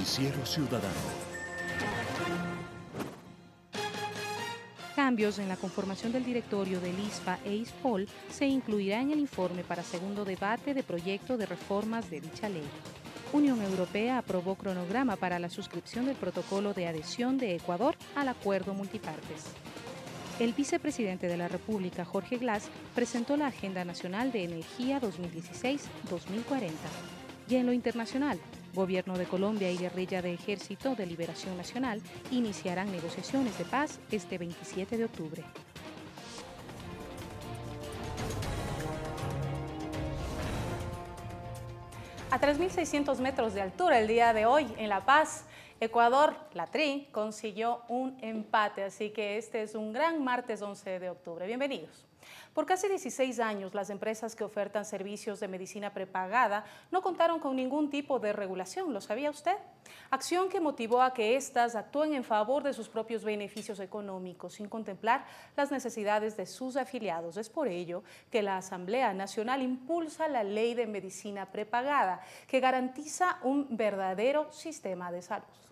Noticiero Ciudadano. Cambios en la conformación del directorio del ISPA e ISPOL se incluirá en el informe para segundo debate de proyecto de reformas de dicha ley. Unión Europea aprobó cronograma para la suscripción del protocolo de adhesión de Ecuador al acuerdo multipartes. El vicepresidente de la República, Jorge Glass, presentó la Agenda Nacional de Energía 2016-2040. Y en lo internacional, Gobierno de Colombia y guerrilla de Ejército de Liberación Nacional iniciarán negociaciones de paz este 27 de octubre. A 3.600 metros de altura el día de hoy en La Paz, Ecuador, la TRI, consiguió un empate, así que este es un gran martes 11 de octubre. Bienvenidos. Por casi 16 años, las empresas que ofertan servicios de medicina prepagada no contaron con ningún tipo de regulación, ¿lo sabía usted? Acción que motivó a que éstas actúen en favor de sus propios beneficios económicos, sin contemplar las necesidades de sus afiliados. Es por ello que la Asamblea Nacional impulsa la Ley de Medicina Prepagada, que garantiza un verdadero sistema de salud.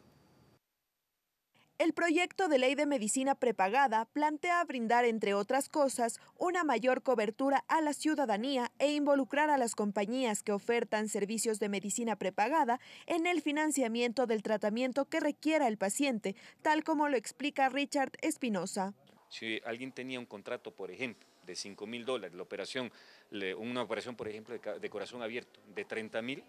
El proyecto de ley de medicina prepagada plantea brindar, entre otras cosas, una mayor cobertura a la ciudadanía e involucrar a las compañías que ofertan servicios de medicina prepagada en el financiamiento del tratamiento que requiera el paciente, tal como lo explica Richard Espinosa. Si alguien tenía un contrato, por ejemplo, de 5 mil dólares, la operación, una operación, por ejemplo, de corazón abierto, de 30 mil,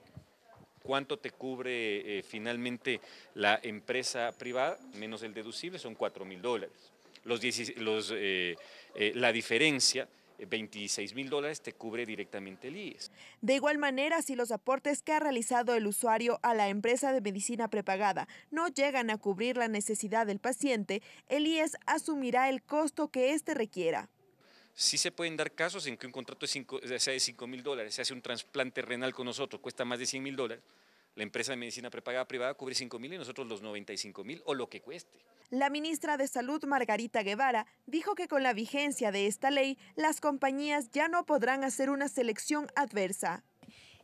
cuánto te cubre eh, finalmente la empresa privada, menos el deducible, son 4 mil dólares. Los, eh, eh, la diferencia 26 mil dólares te cubre directamente el IES. De igual manera, si los aportes que ha realizado el usuario a la empresa de medicina prepagada no llegan a cubrir la necesidad del paciente, el IES asumirá el costo que éste requiera. Sí se pueden dar casos en que un contrato sea de 5 mil dólares, se hace un trasplante renal con nosotros, cuesta más de 100 mil dólares, la empresa de medicina prepagada privada cubre 5 mil y nosotros los 95 mil o lo que cueste. La ministra de Salud, Margarita Guevara, dijo que con la vigencia de esta ley, las compañías ya no podrán hacer una selección adversa.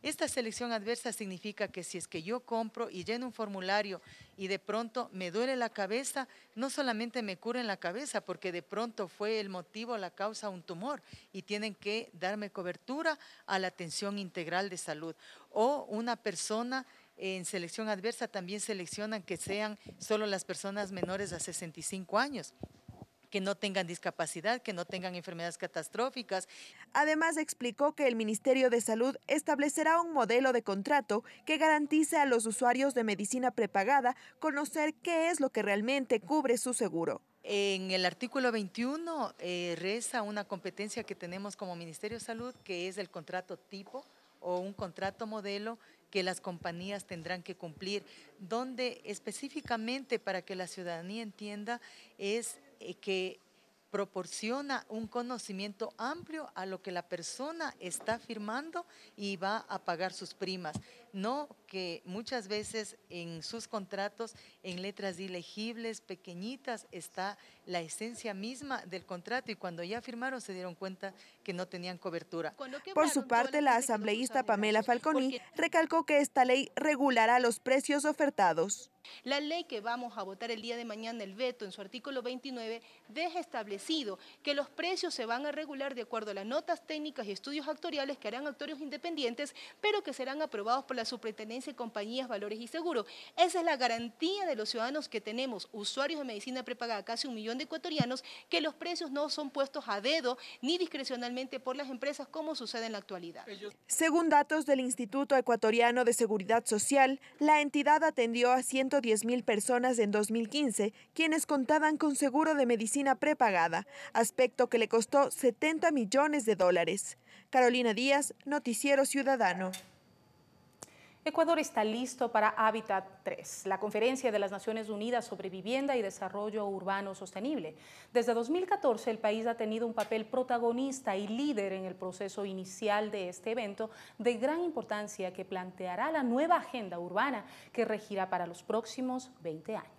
Esta selección adversa significa que si es que yo compro y lleno un formulario y de pronto me duele la cabeza, no solamente me cura en la cabeza, porque de pronto fue el motivo, la causa, un tumor y tienen que darme cobertura a la atención integral de salud. O una persona en selección adversa también seleccionan que sean solo las personas menores a 65 años que no tengan discapacidad, que no tengan enfermedades catastróficas. Además, explicó que el Ministerio de Salud establecerá un modelo de contrato que garantice a los usuarios de medicina prepagada conocer qué es lo que realmente cubre su seguro. En el artículo 21 eh, reza una competencia que tenemos como Ministerio de Salud, que es el contrato tipo o un contrato modelo que las compañías tendrán que cumplir, donde específicamente para que la ciudadanía entienda es que proporciona un conocimiento amplio a lo que la persona está firmando y va a pagar sus primas. No que muchas veces en sus contratos, en letras ilegibles, pequeñitas, está la esencia misma del contrato y cuando ya firmaron se dieron cuenta que no tenían cobertura. Por su parte, la asambleísta Pamela Falconi recalcó que esta ley regulará los precios ofertados. La ley que vamos a votar el día de mañana, el veto, en su artículo 29, deja establecido que los precios se van a regular de acuerdo a las notas técnicas y estudios actuariales que harán actuarios independientes, pero que serán aprobados por la Superintendencia de Compañías, Valores y Seguros. Esa es la garantía de los ciudadanos que tenemos, usuarios de medicina prepagada, casi un millón de ecuatorianos, que los precios no son puestos a dedo ni discrecionalmente por las empresas como sucede en la actualidad. Según datos del Instituto Ecuatoriano de Seguridad Social, la entidad atendió a 100 10 mil personas en 2015, quienes contaban con seguro de medicina prepagada, aspecto que le costó 70 millones de dólares. Carolina Díaz, Noticiero Ciudadano. Ecuador está listo para Habitat 3, la conferencia de las Naciones Unidas sobre vivienda y desarrollo urbano sostenible. Desde 2014 el país ha tenido un papel protagonista y líder en el proceso inicial de este evento de gran importancia que planteará la nueva agenda urbana que regirá para los próximos 20 años.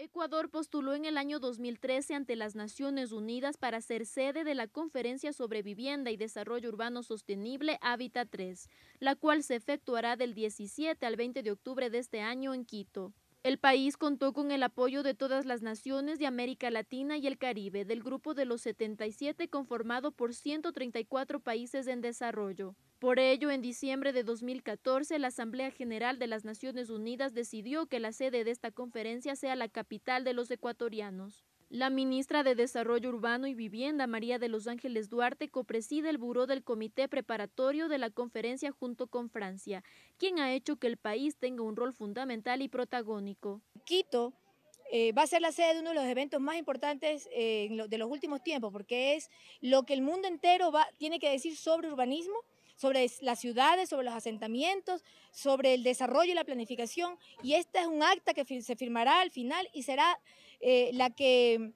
Ecuador postuló en el año 2013 ante las Naciones Unidas para ser sede de la Conferencia sobre Vivienda y Desarrollo Urbano Sostenible Hábitat 3, la cual se efectuará del 17 al 20 de octubre de este año en Quito. El país contó con el apoyo de todas las naciones de América Latina y el Caribe, del grupo de los 77 conformado por 134 países en desarrollo. Por ello, en diciembre de 2014, la Asamblea General de las Naciones Unidas decidió que la sede de esta conferencia sea la capital de los ecuatorianos. La ministra de Desarrollo Urbano y Vivienda, María de los Ángeles Duarte, copreside el buró del comité preparatorio de la conferencia junto con Francia, quien ha hecho que el país tenga un rol fundamental y protagónico. Quito eh, va a ser la sede de uno de los eventos más importantes eh, de los últimos tiempos, porque es lo que el mundo entero va, tiene que decir sobre urbanismo sobre las ciudades, sobre los asentamientos, sobre el desarrollo y la planificación. Y este es un acta que se firmará al final y será eh, la que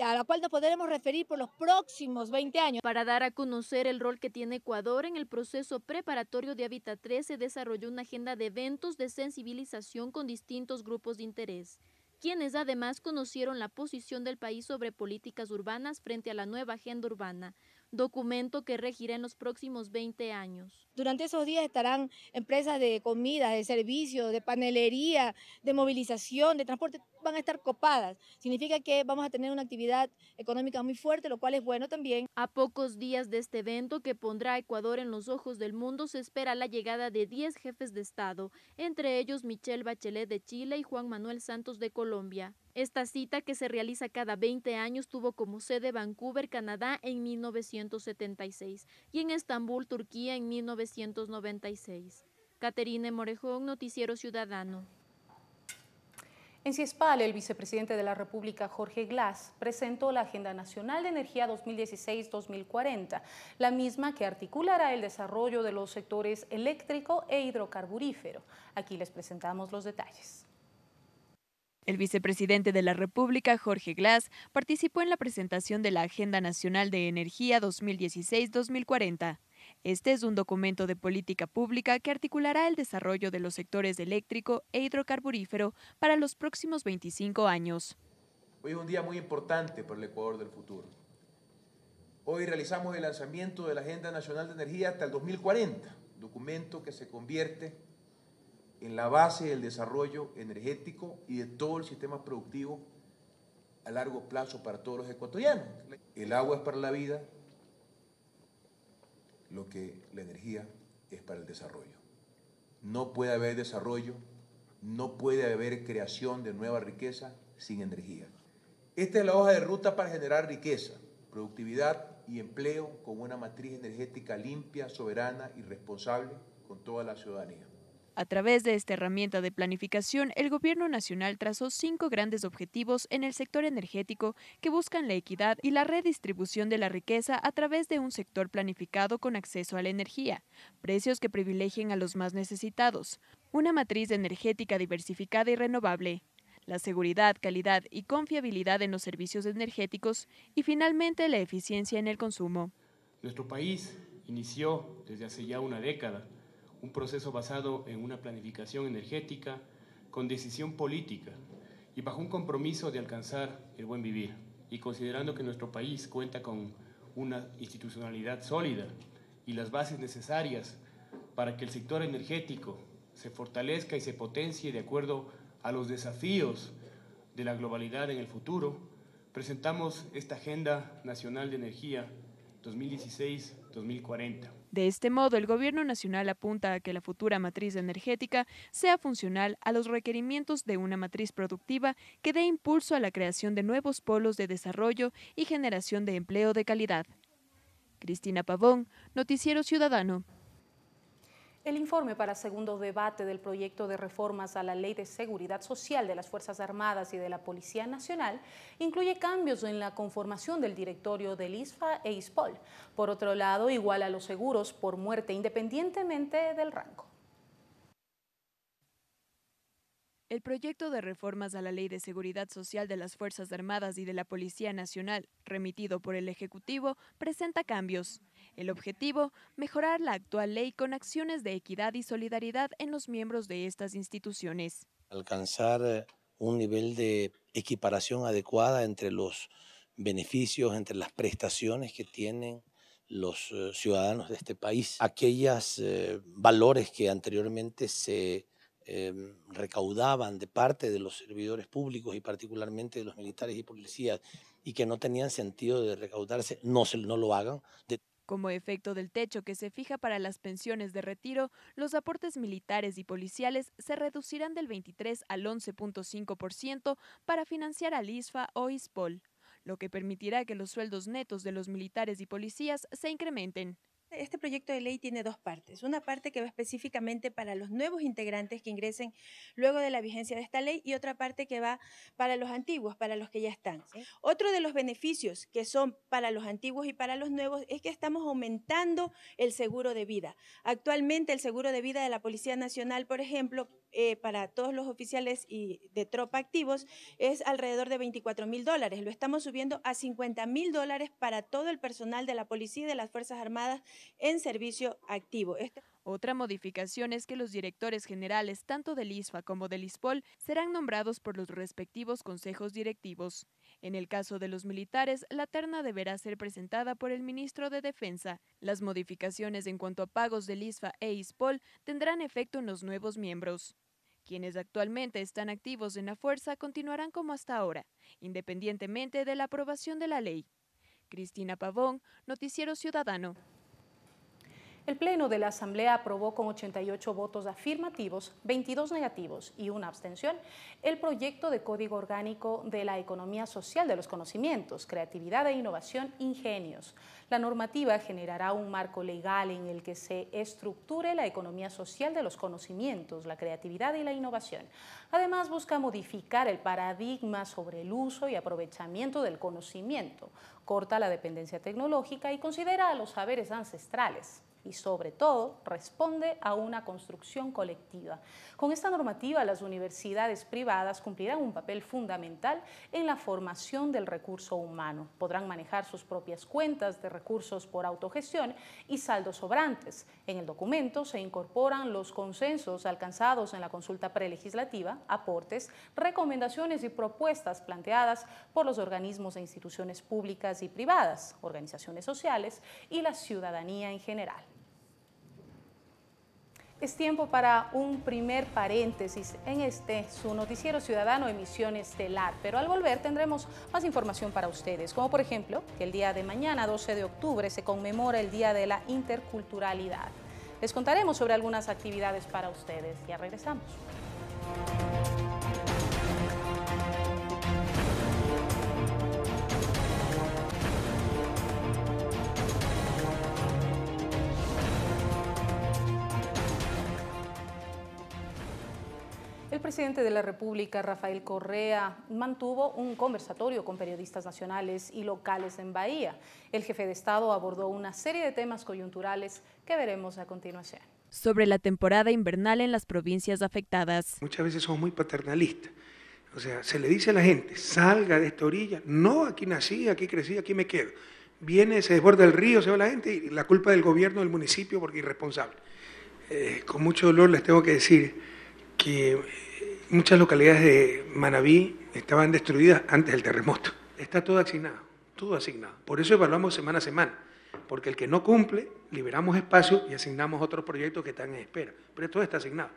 a la cual nos podremos referir por los próximos 20 años. Para dar a conocer el rol que tiene Ecuador en el proceso preparatorio de Hábitat 3, se desarrolló una agenda de eventos de sensibilización con distintos grupos de interés quienes además conocieron la posición del país sobre políticas urbanas frente a la nueva agenda urbana, documento que regirá en los próximos 20 años. Durante esos días estarán empresas de comida, de servicios, de panelería, de movilización, de transporte, van a estar copadas. Significa que vamos a tener una actividad económica muy fuerte, lo cual es bueno también. A pocos días de este evento que pondrá a Ecuador en los ojos del mundo, se espera la llegada de 10 jefes de Estado, entre ellos Michelle Bachelet de Chile y Juan Manuel Santos de Colombia. Esta cita, que se realiza cada 20 años, tuvo como sede Vancouver, Canadá, en 1976 y en Estambul, Turquía, en 1996. Caterine Morejón, Noticiero Ciudadano. En Ciespal, el vicepresidente de la República, Jorge Glass, presentó la Agenda Nacional de Energía 2016-2040, la misma que articulará el desarrollo de los sectores eléctrico e hidrocarburífero. Aquí les presentamos los detalles. El vicepresidente de la República, Jorge Glass, participó en la presentación de la Agenda Nacional de Energía 2016-2040. Este es un documento de política pública que articulará el desarrollo de los sectores eléctrico e hidrocarburífero para los próximos 25 años. Hoy es un día muy importante para el Ecuador del futuro. Hoy realizamos el lanzamiento de la Agenda Nacional de Energía hasta el 2040, documento que se convierte en la base del desarrollo energético y de todo el sistema productivo a largo plazo para todos los ecuatorianos. El agua es para la vida, lo que la energía es para el desarrollo. No puede haber desarrollo, no puede haber creación de nueva riqueza sin energía. Esta es la hoja de ruta para generar riqueza, productividad y empleo con una matriz energética limpia, soberana y responsable con toda la ciudadanía. A través de esta herramienta de planificación, el Gobierno Nacional trazó cinco grandes objetivos en el sector energético que buscan la equidad y la redistribución de la riqueza a través de un sector planificado con acceso a la energía, precios que privilegien a los más necesitados, una matriz energética diversificada y renovable, la seguridad, calidad y confiabilidad en los servicios energéticos y finalmente la eficiencia en el consumo. Nuestro país inició desde hace ya una década un proceso basado en una planificación energética con decisión política y bajo un compromiso de alcanzar el buen vivir. Y considerando que nuestro país cuenta con una institucionalidad sólida y las bases necesarias para que el sector energético se fortalezca y se potencie de acuerdo a los desafíos de la globalidad en el futuro, presentamos esta Agenda Nacional de Energía 2016-2040 de este modo, el Gobierno Nacional apunta a que la futura matriz energética sea funcional a los requerimientos de una matriz productiva que dé impulso a la creación de nuevos polos de desarrollo y generación de empleo de calidad. Cristina Pavón, Noticiero Ciudadano. El informe para segundo debate del proyecto de reformas a la Ley de Seguridad Social de las Fuerzas Armadas y de la Policía Nacional incluye cambios en la conformación del directorio del ISFA e ISPOL. Por otro lado, iguala los seguros por muerte independientemente del rango. El proyecto de reformas a la Ley de Seguridad Social de las Fuerzas Armadas y de la Policía Nacional, remitido por el Ejecutivo, presenta cambios. El objetivo, mejorar la actual ley con acciones de equidad y solidaridad en los miembros de estas instituciones. Alcanzar eh, un nivel de equiparación adecuada entre los beneficios, entre las prestaciones que tienen los eh, ciudadanos de este país. Aquellos eh, valores que anteriormente se em, recaudaban de parte de los servidores públicos y particularmente de los militares y policías y que no tenían sentido de recaudarse, no, se, no lo hagan. Como efecto del techo que se fija para las pensiones de retiro, los aportes militares y policiales se reducirán del 23 al 11.5% para financiar al ISFA o ISPOL, lo que permitirá que los sueldos netos de los militares y policías se incrementen. Este proyecto de ley tiene dos partes. Una parte que va específicamente para los nuevos integrantes que ingresen luego de la vigencia de esta ley y otra parte que va para los antiguos, para los que ya están. Otro de los beneficios que son para los antiguos y para los nuevos es que estamos aumentando el seguro de vida. Actualmente el seguro de vida de la Policía Nacional, por ejemplo, eh, para todos los oficiales y de tropa activos es alrededor de 24 mil dólares. Lo estamos subiendo a 50 mil dólares para todo el personal de la policía y de las Fuerzas Armadas en servicio activo. Otra modificación es que los directores generales tanto del ISFA como del ISPOL serán nombrados por los respectivos consejos directivos. En el caso de los militares, la terna deberá ser presentada por el ministro de Defensa. Las modificaciones en cuanto a pagos del ISFA e ISPOL tendrán efecto en los nuevos miembros. Quienes actualmente están activos en la fuerza continuarán como hasta ahora, independientemente de la aprobación de la ley. Cristina Pavón, Noticiero Ciudadano. El Pleno de la Asamblea aprobó con 88 votos afirmativos, 22 negativos y una abstención el proyecto de Código Orgánico de la Economía Social de los Conocimientos, Creatividad e Innovación Ingenios. La normativa generará un marco legal en el que se estructure la economía social de los conocimientos, la creatividad y la innovación. Además, busca modificar el paradigma sobre el uso y aprovechamiento del conocimiento, corta la dependencia tecnológica y considera a los saberes ancestrales y sobre todo responde a una construcción colectiva. Con esta normativa las universidades privadas cumplirán un papel fundamental en la formación del recurso humano. Podrán manejar sus propias cuentas de recursos por autogestión y saldos sobrantes. En el documento se incorporan los consensos alcanzados en la consulta prelegislativa, aportes, recomendaciones y propuestas planteadas por los organismos e instituciones públicas y privadas, organizaciones sociales y la ciudadanía en general. Es tiempo para un primer paréntesis en este, su noticiero ciudadano Emisión Estelar, pero al volver tendremos más información para ustedes, como por ejemplo que el día de mañana, 12 de octubre, se conmemora el Día de la Interculturalidad. Les contaremos sobre algunas actividades para ustedes. Ya regresamos. Presidente de la República, Rafael Correa, mantuvo un conversatorio con periodistas nacionales y locales en Bahía. El jefe de Estado abordó una serie de temas coyunturales que veremos a continuación. Sobre la temporada invernal en las provincias afectadas. Muchas veces somos muy paternalistas. O sea, se le dice a la gente, salga de esta orilla. No, aquí nací, aquí crecí, aquí me quedo. Viene, se desborda el río, se va la gente y la culpa del gobierno del municipio porque es irresponsable. Eh, con mucho dolor les tengo que decir que muchas localidades de Manabí estaban destruidas antes del terremoto. Está todo asignado, todo asignado. Por eso evaluamos semana a semana, porque el que no cumple, liberamos espacio y asignamos otros proyectos que están en espera. Pero todo está asignado.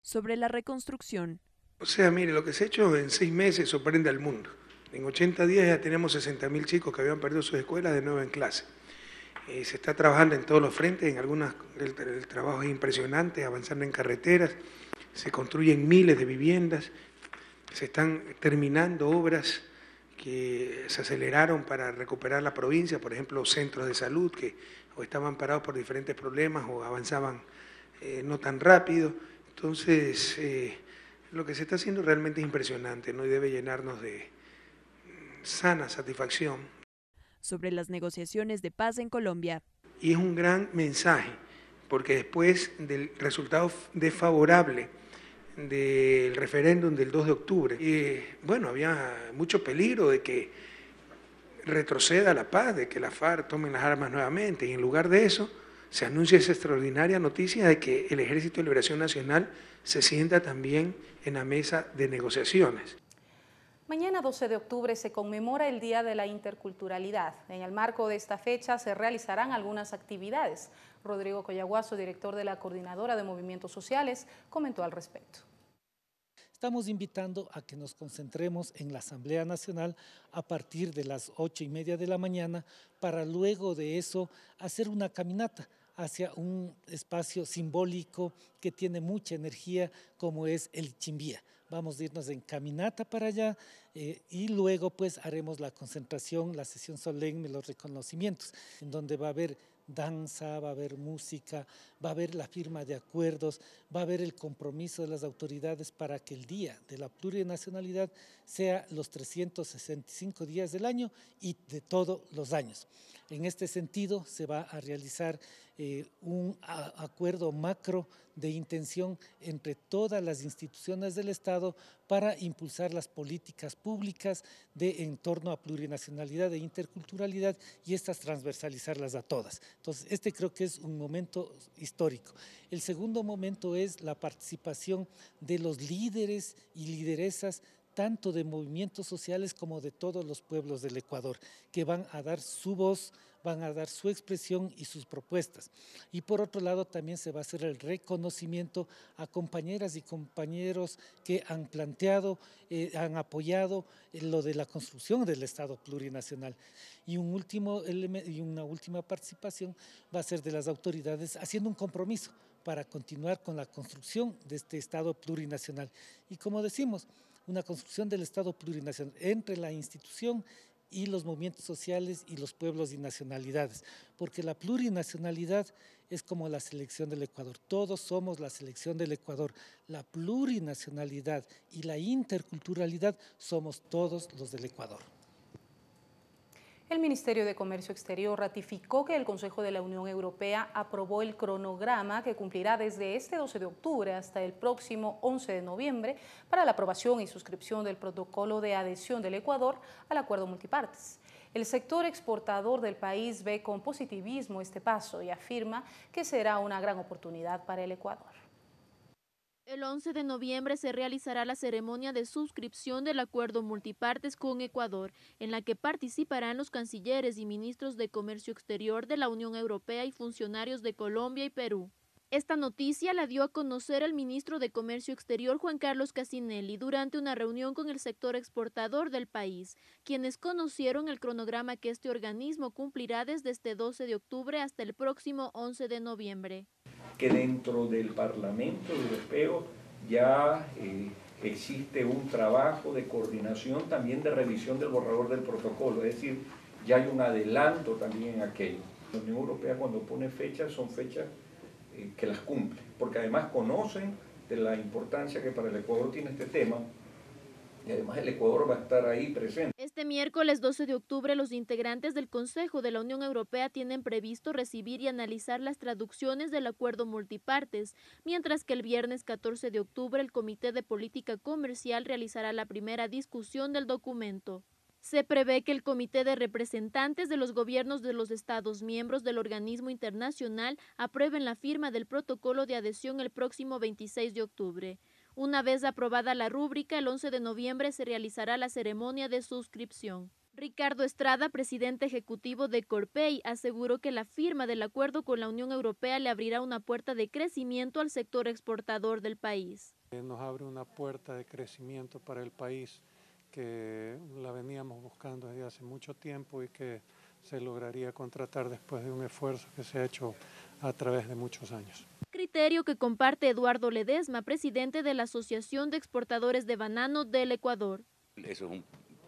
Sobre la reconstrucción. O sea, mire, lo que se ha hecho en seis meses sorprende al mundo. En 80 días ya tenemos 60.000 chicos que habían perdido sus escuelas de nuevo en clase. Eh, se está trabajando en todos los frentes, en algunas el trabajo es impresionante, avanzando en carreteras, se construyen miles de viviendas, se están terminando obras que se aceleraron para recuperar la provincia, por ejemplo, centros de salud que o estaban parados por diferentes problemas o avanzaban eh, no tan rápido. Entonces, eh, lo que se está haciendo realmente es impresionante ¿no? y debe llenarnos de sana satisfacción. Sobre las negociaciones de paz en Colombia. Y es un gran mensaje, porque después del resultado desfavorable, del referéndum del 2 de octubre. Y bueno, había mucho peligro de que retroceda la paz, de que la FARC tomen las armas nuevamente. Y en lugar de eso, se anuncia esa extraordinaria noticia de que el Ejército de Liberación Nacional se sienta también en la mesa de negociaciones. Mañana 12 de octubre se conmemora el Día de la Interculturalidad. En el marco de esta fecha se realizarán algunas actividades. Rodrigo Coyaguazo, director de la Coordinadora de Movimientos Sociales, comentó al respecto. Estamos invitando a que nos concentremos en la Asamblea Nacional a partir de las ocho y media de la mañana para luego de eso hacer una caminata hacia un espacio simbólico que tiene mucha energía como es el Chimbía. Vamos a irnos en caminata para allá eh, y luego pues haremos la concentración, la sesión solemne, los reconocimientos, en donde va a haber danza, va haber música, va a haber la firma de acuerdos, va a haber el compromiso de las autoridades para que el día de la plurinacionalidad sea los 365 días del año y de todos los años. En este sentido, se va a realizar eh, un acuerdo macro de intención entre todas las instituciones del Estado para impulsar las políticas públicas de en torno a plurinacionalidad e interculturalidad y estas transversalizarlas a todas. Entonces, este creo que es un momento histórico. El segundo momento es la participación de los líderes y lideresas tanto de movimientos sociales como de todos los pueblos del Ecuador, que van a dar su voz, van a dar su expresión y sus propuestas. Y por otro lado también se va a hacer el reconocimiento a compañeras y compañeros que han planteado, eh, han apoyado lo de la construcción del Estado plurinacional. Y, un último y una última participación va a ser de las autoridades haciendo un compromiso para continuar con la construcción de este Estado plurinacional. Y como decimos, una construcción del Estado plurinacional entre la institución y los movimientos sociales y los pueblos y nacionalidades, porque la plurinacionalidad es como la selección del Ecuador, todos somos la selección del Ecuador, la plurinacionalidad y la interculturalidad somos todos los del Ecuador. El Ministerio de Comercio Exterior ratificó que el Consejo de la Unión Europea aprobó el cronograma que cumplirá desde este 12 de octubre hasta el próximo 11 de noviembre para la aprobación y suscripción del protocolo de adhesión del Ecuador al acuerdo multipartes. El sector exportador del país ve con positivismo este paso y afirma que será una gran oportunidad para el Ecuador. El 11 de noviembre se realizará la ceremonia de suscripción del acuerdo multipartes con Ecuador, en la que participarán los cancilleres y ministros de Comercio Exterior de la Unión Europea y funcionarios de Colombia y Perú. Esta noticia la dio a conocer el ministro de Comercio Exterior Juan Carlos Casinelli durante una reunión con el sector exportador del país, quienes conocieron el cronograma que este organismo cumplirá desde este 12 de octubre hasta el próximo 11 de noviembre que dentro del Parlamento Europeo ya eh, existe un trabajo de coordinación también de revisión del borrador del protocolo, es decir, ya hay un adelanto también en aquello. La Unión Europea cuando pone fechas son fechas eh, que las cumple, porque además conocen de la importancia que para el Ecuador tiene este tema y además el Ecuador va a estar ahí presente. Este miércoles 12 de octubre los integrantes del Consejo de la Unión Europea tienen previsto recibir y analizar las traducciones del acuerdo multipartes, mientras que el viernes 14 de octubre el Comité de Política Comercial realizará la primera discusión del documento. Se prevé que el Comité de Representantes de los Gobiernos de los Estados miembros del organismo internacional aprueben la firma del protocolo de adhesión el próximo 26 de octubre. Una vez aprobada la rúbrica, el 11 de noviembre se realizará la ceremonia de suscripción. Ricardo Estrada, presidente ejecutivo de Corpey, aseguró que la firma del acuerdo con la Unión Europea le abrirá una puerta de crecimiento al sector exportador del país. Nos abre una puerta de crecimiento para el país que la veníamos buscando desde hace mucho tiempo y que se lograría contratar después de un esfuerzo que se ha hecho a través de muchos años criterio que comparte Eduardo Ledesma, presidente de la Asociación de Exportadores de Banano del Ecuador. Eso es un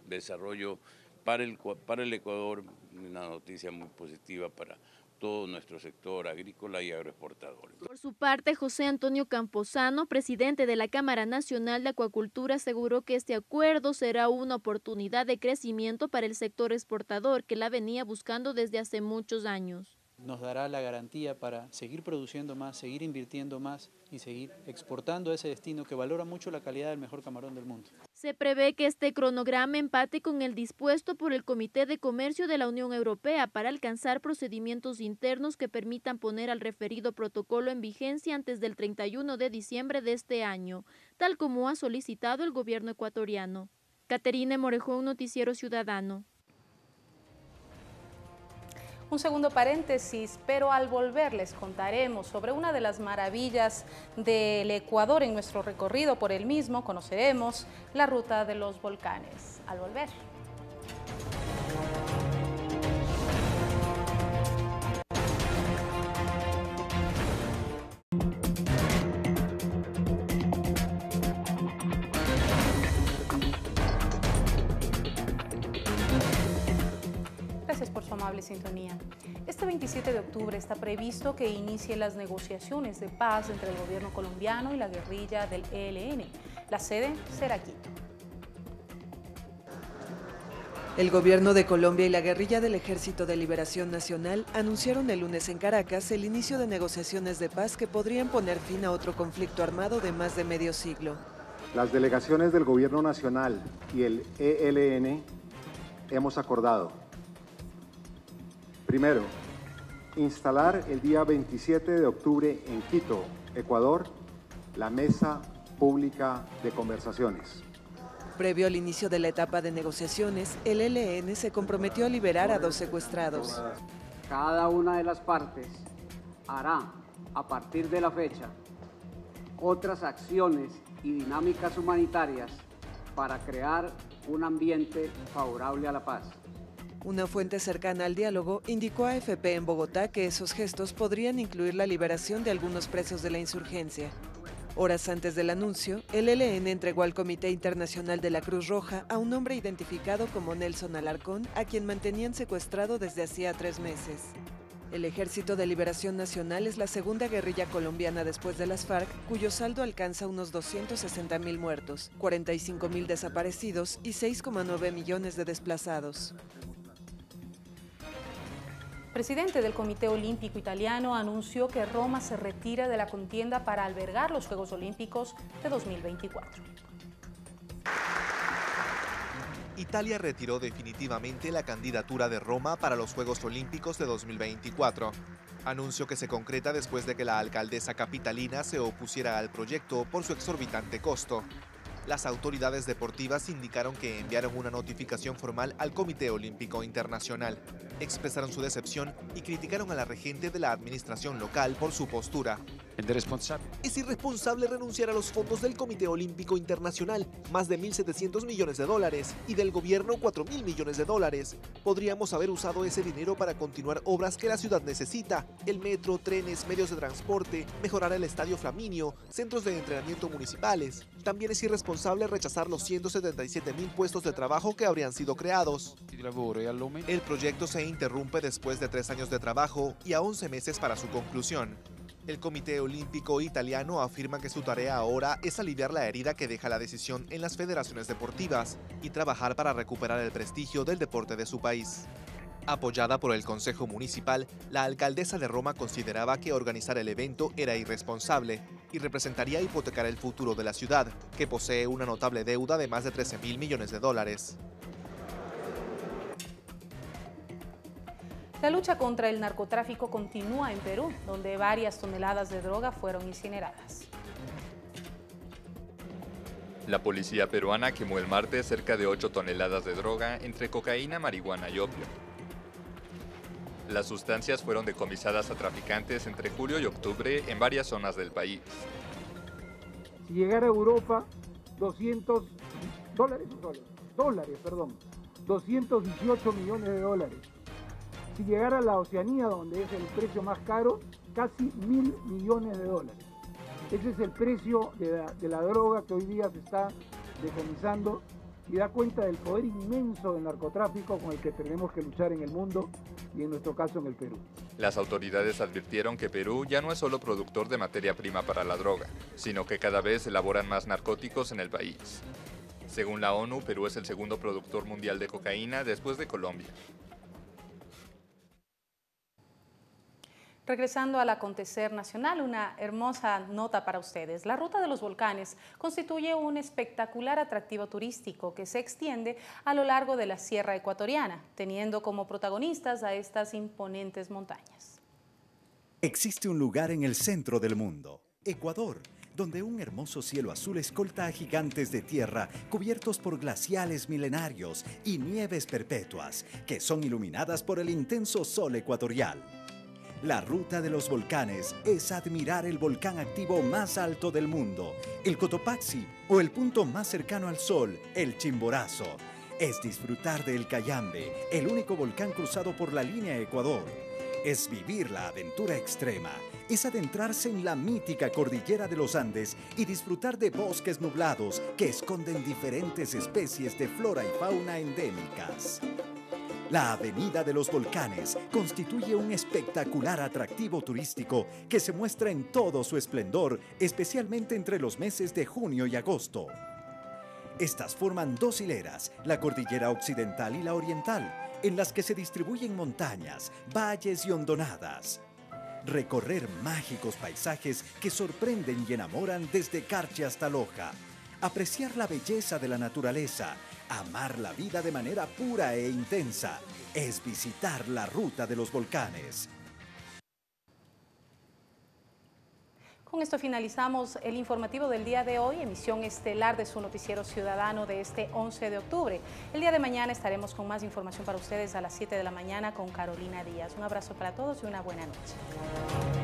desarrollo para el, para el Ecuador, una noticia muy positiva para todo nuestro sector agrícola y agroexportador. Por su parte, José Antonio Camposano, presidente de la Cámara Nacional de Acuacultura, aseguró que este acuerdo será una oportunidad de crecimiento para el sector exportador que la venía buscando desde hace muchos años nos dará la garantía para seguir produciendo más, seguir invirtiendo más y seguir exportando a ese destino que valora mucho la calidad del mejor camarón del mundo. Se prevé que este cronograma empate con el dispuesto por el Comité de Comercio de la Unión Europea para alcanzar procedimientos internos que permitan poner al referido protocolo en vigencia antes del 31 de diciembre de este año, tal como ha solicitado el gobierno ecuatoriano. Caterine Morejón, Noticiero Ciudadano. Un segundo paréntesis, pero al volver les contaremos sobre una de las maravillas del Ecuador en nuestro recorrido por el mismo. Conoceremos la ruta de los volcanes. Al volver. Amable sintonía. Este 27 de octubre está previsto que inicie las negociaciones de paz entre el gobierno colombiano y la guerrilla del ELN. La sede será Quito. El gobierno de Colombia y la guerrilla del Ejército de Liberación Nacional anunciaron el lunes en Caracas el inicio de negociaciones de paz que podrían poner fin a otro conflicto armado de más de medio siglo. Las delegaciones del Gobierno Nacional y el ELN hemos acordado Primero, instalar el día 27 de octubre en Quito, Ecuador, la Mesa Pública de Conversaciones. Previo al inicio de la etapa de negociaciones, el ELN se comprometió a liberar a dos secuestrados. Cada una de las partes hará, a partir de la fecha, otras acciones y dinámicas humanitarias para crear un ambiente favorable a la paz. Una fuente cercana al diálogo indicó a AFP en Bogotá que esos gestos podrían incluir la liberación de algunos presos de la insurgencia. Horas antes del anuncio, el ELN entregó al Comité Internacional de la Cruz Roja a un hombre identificado como Nelson Alarcón, a quien mantenían secuestrado desde hacía tres meses. El Ejército de Liberación Nacional es la segunda guerrilla colombiana después de las FARC, cuyo saldo alcanza unos 260 mil muertos, 45 mil desaparecidos y 6,9 millones de desplazados presidente del Comité Olímpico Italiano anunció que Roma se retira de la contienda para albergar los Juegos Olímpicos de 2024. Italia retiró definitivamente la candidatura de Roma para los Juegos Olímpicos de 2024. Anuncio que se concreta después de que la alcaldesa capitalina se opusiera al proyecto por su exorbitante costo las autoridades deportivas indicaron que enviaron una notificación formal al Comité Olímpico Internacional. Expresaron su decepción y criticaron a la regente de la administración local por su postura. Es irresponsable renunciar a los fondos del Comité Olímpico Internacional, más de 1.700 millones de dólares, y del gobierno 4.000 millones de dólares. Podríamos haber usado ese dinero para continuar obras que la ciudad necesita, el metro, trenes, medios de transporte, mejorar el estadio Flaminio, centros de entrenamiento municipales. También es irresponsable rechazar los 177 mil puestos de trabajo que habrían sido creados. El proyecto se interrumpe después de tres años de trabajo y a 11 meses para su conclusión. El Comité Olímpico Italiano afirma que su tarea ahora es aliviar la herida que deja la decisión en las federaciones deportivas y trabajar para recuperar el prestigio del deporte de su país. Apoyada por el Consejo Municipal, la alcaldesa de Roma consideraba que organizar el evento era irresponsable y representaría hipotecar el futuro de la ciudad, que posee una notable deuda de más de 13 mil millones de dólares. La lucha contra el narcotráfico continúa en Perú, donde varias toneladas de droga fueron incineradas. La policía peruana quemó el martes cerca de 8 toneladas de droga entre cocaína, marihuana y opio. Las sustancias fueron decomisadas a traficantes entre julio y octubre en varias zonas del país. Si llegara a Europa, 200 dólares, dólares, perdón, 218 millones de dólares si llegara a la Oceanía, donde es el precio más caro, casi mil millones de dólares. Ese es el precio de la, droga que hoy día se está decomisando y da cuenta del poder inmenso del narcotráfico con el que tenemos que luchar en el mundo y en nuestro caso en el Perú. Las autoridades advirtieron que Perú ya no es solo productor de materia prima para la droga, sino que cada vez elaboran más narcóticos en el país. Según la ONU, Perú es el segundo productor mundial de cocaína después de Colombia. Regresando al acontecer nacional, una hermosa nota para ustedes. La ruta de los volcanes constituye un espectacular atractivo turístico que se extiende a lo largo de la Sierra Ecuatoriana, teniendo como protagonistas a estas imponentes montañas. Existe un lugar en el centro del mundo, Ecuador, donde un hermoso cielo azul escolta a gigantes de tierra cubiertos por glaciales milenarios y nieves perpetuas, que son iluminadas por el intenso sol ecuatorial. La ruta de los volcanes es admirar el volcán activo más alto del mundo, el Cotopaxi, o el punto más cercano al Sol, el Chimborazo. Es disfrutar del Cayambe, el único volcán cruzado por la línea Ecuador. Es vivir la aventura extrema, es adentrarse en la mítica cordillera de los Andes y disfrutar de bosques nublados que esconden diferentes especies de flora y fauna endémicas. La Avenida de los Volcanes constituye un espectacular atractivo turístico que se muestra en todo su esplendor, especialmente entre los meses de junio y agosto. Estas forman dos hileras, la cordillera occidental y la oriental, en las que se distribuyen montañas, valles y hondonadas. Recorrer mágicos paisajes que sorprenden y enamoran desde Carche hasta Loja. Apreciar la belleza de la naturaleza Amar la vida de manera pura e intensa es visitar la ruta de los volcanes. Con esto finalizamos el informativo del día de hoy, emisión estelar de su noticiero ciudadano de este 11 de octubre. El día de mañana estaremos con más información para ustedes a las 7 de la mañana con Carolina Díaz. Un abrazo para todos y una buena noche.